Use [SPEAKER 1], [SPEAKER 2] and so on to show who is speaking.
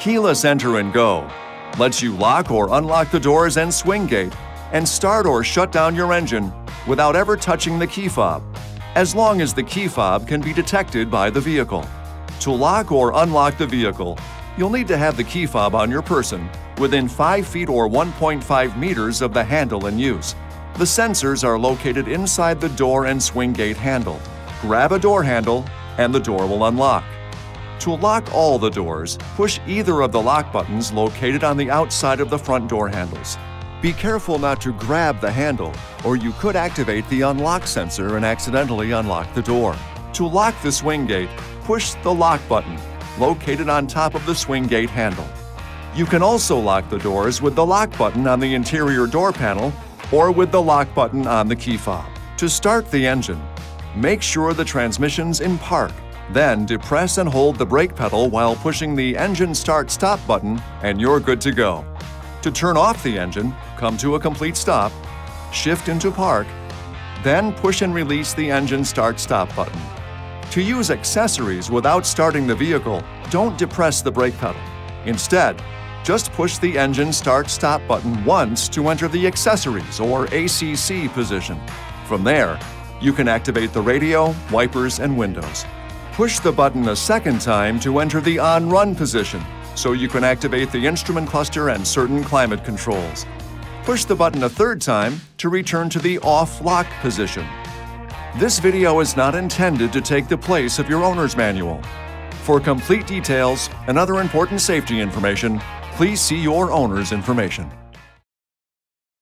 [SPEAKER 1] Keyless Enter and Go lets you lock or unlock the doors and swing gate and start or shut down your engine without ever touching the key fob, as long as the key fob can be detected by the vehicle. To lock or unlock the vehicle, you'll need to have the key fob on your person within 5 feet or 1.5 meters of the handle in use. The sensors are located inside the door and swing gate handle. Grab a door handle and the door will unlock. To lock all the doors, push either of the lock buttons located on the outside of the front door handles. Be careful not to grab the handle, or you could activate the unlock sensor and accidentally unlock the door. To lock the swing gate, push the lock button, located on top of the swing gate handle. You can also lock the doors with the lock button on the interior door panel or with the lock button on the key fob. To start the engine, make sure the transmission's in park then depress and hold the brake pedal while pushing the engine start-stop button and you're good to go. To turn off the engine, come to a complete stop, shift into park, then push and release the engine start-stop button. To use accessories without starting the vehicle, don't depress the brake pedal. Instead, just push the engine start-stop button once to enter the accessories or ACC position. From there, you can activate the radio, wipers, and windows. Push the button a second time to enter the on-run position, so you can activate the instrument cluster and certain climate controls. Push the button a third time to return to the off-lock position. This video is not intended to take the place of your owner's manual. For complete details and other important safety information, please see your owner's information.